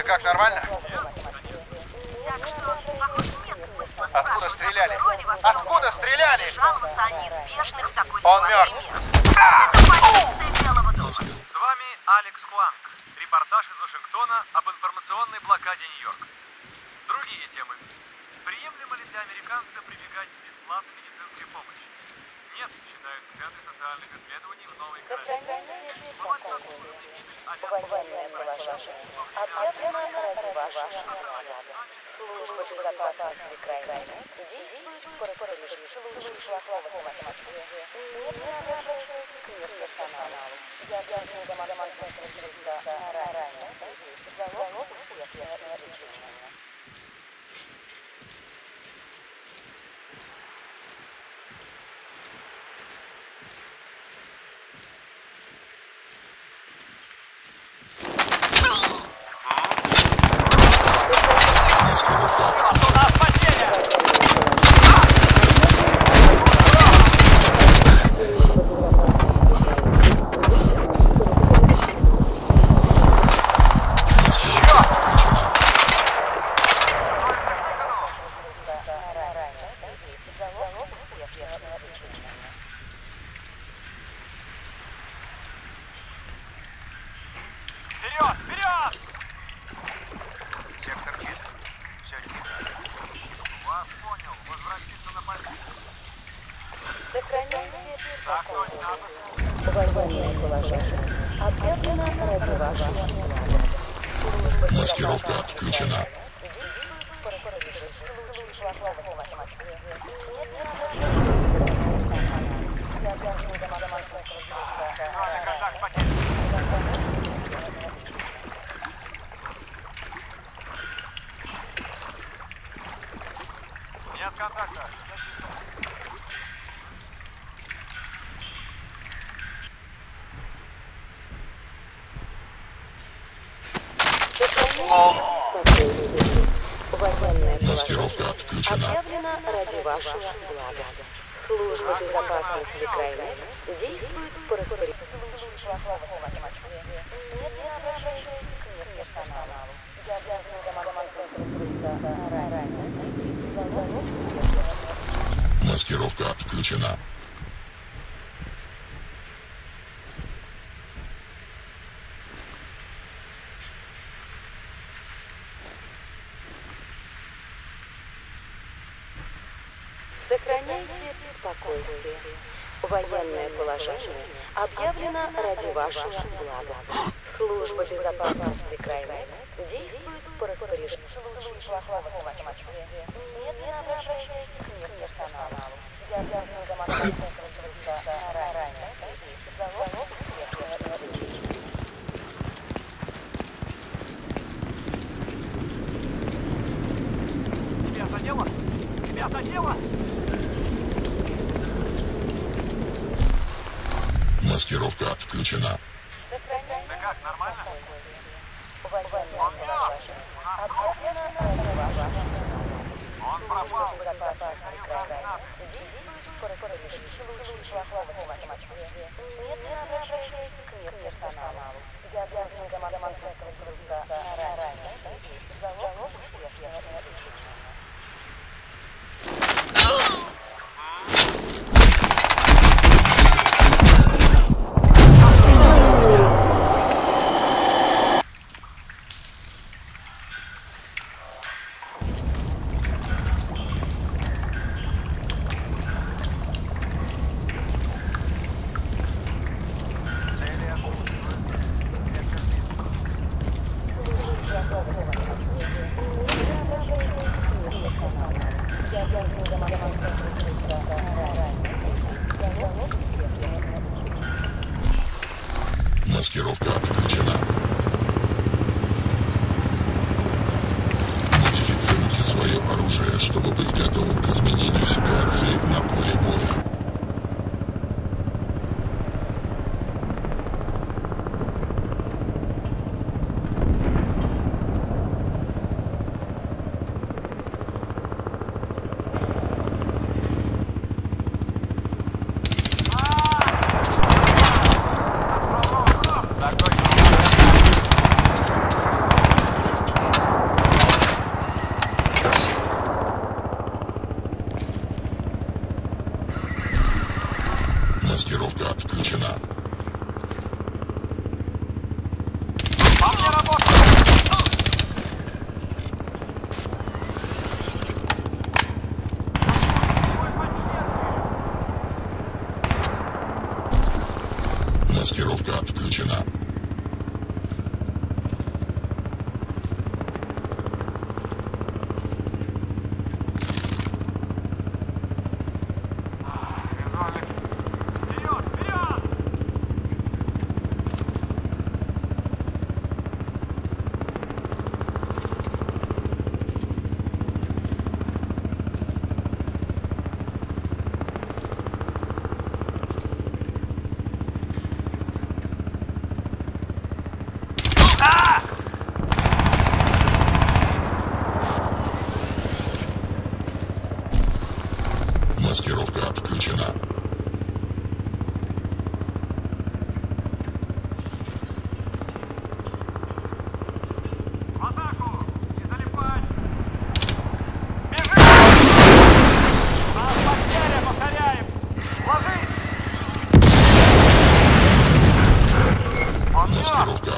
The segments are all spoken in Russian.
Ты как, нормально? Так что, нет Откуда стреляли? Откуда стреляли? Жаловаться Он мертв. С вами Алекс Куанг. Репортаж из Вашингтона об информационной блокаде Нью-Йорка. Другие темы. Приемлемо ли для американца прибегать к бесплатной медицинской помощи? Нет, считают в Центре социальных исследований в Новой. Вплоть до службы гибель Военное положение объявлено ради вашего блага. Служба безопасности крайне действует по распоряжению случаев помощи Москве. Нет принадлежащих к медперсоналу. Я обязан домовой консультанта ранее. Залог успешного лечения. Вперед! Вперед! Сектор чист. Все Вас понял. Возвратиться на позицию. Сохраняйте Так точно. военное положение. Объявлено блага. Маскировка отключена. Действует по распоряжению случаев помощи Москве. Нет принадлежащих к медперсоналу. Я обязан домовой консультанта Визуальный контакт потерян. Нет контакта. Военное Маскировка положение отключена. объявлено ради вашего блага. Служба безопасности крайне действует по распоряжению случаев помощи Москве. Нет принадлежащих к медперсоналу. Я обязан домовой консультанта ранее. Залог успешного Маскировка отключена. Сохраняйте спокойствие. Военное положение объявлено ради вашего блага. Служба безопасности крайне действует по распоряжению случаев помощи Москве. Нет принадлежащих к медперсоналу. Я обязан домовой консультанта ранее. Залог успешного лечения. Тебя задело? Тебя задело? Маскировка отключена. Сохраняйте Ты как, нормально? военное положение объявлено ради вашего блага. Он пропал. безопасности крайне действует по распоряжению случаев помощи Москве. Нет принадлежащих к медперсоналу. Я обязан домовой консультанта ранее. Залог Маскировка отключена. Модифицируйте свое оружие, чтобы быть готовым к изменению блокировка включена.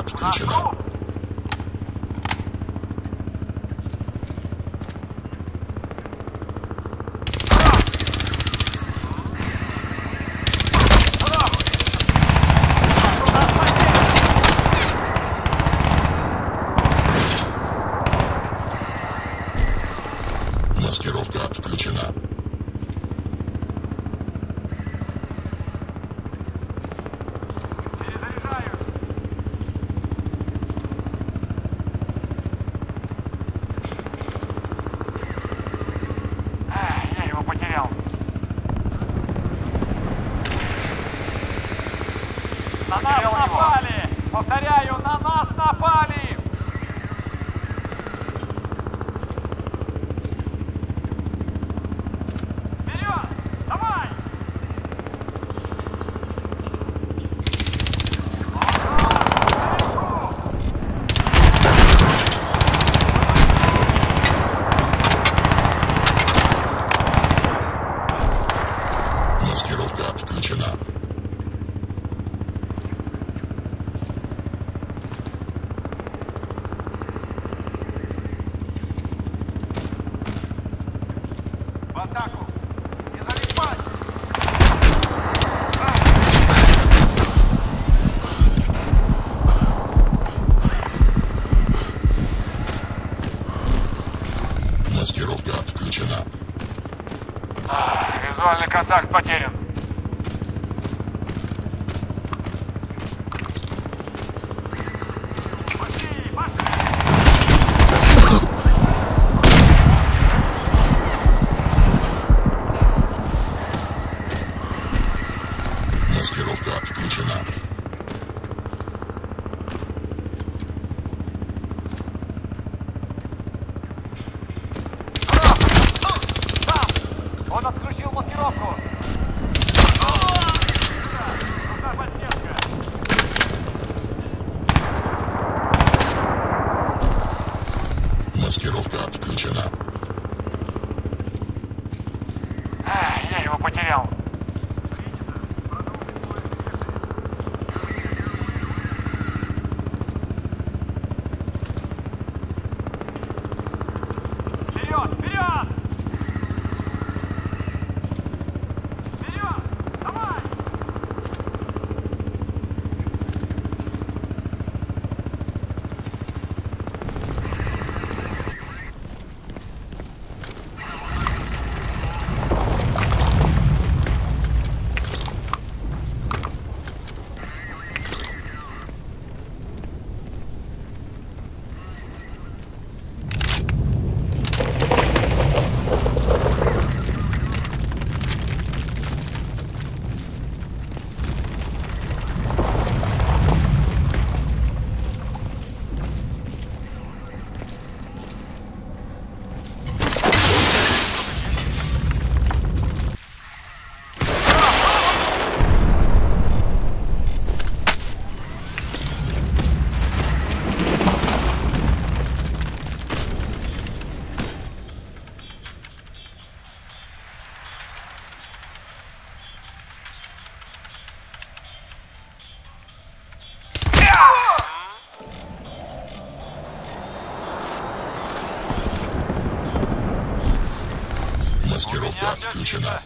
Маскировка отключена. Маскировка отключена. Перезаряжаю! Его потерял. На нас напали! Повторяю, на нас напали! Вперед! Давай! Маскировка отключена. В атаку! Не залипать! Маскировка отключена. Визуальный контакт потерян. Он отключил маскировку. Маскировка отключена. Эх, Я его потерял. Блокировка отключена.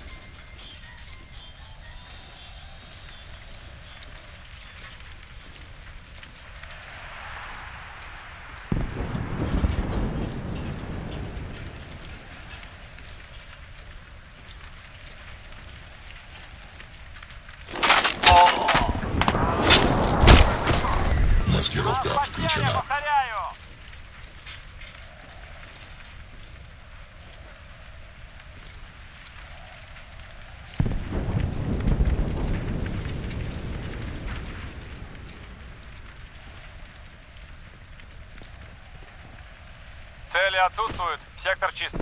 Маскировка отключена. Цели отсутствуют. Сектор чист.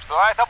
Что это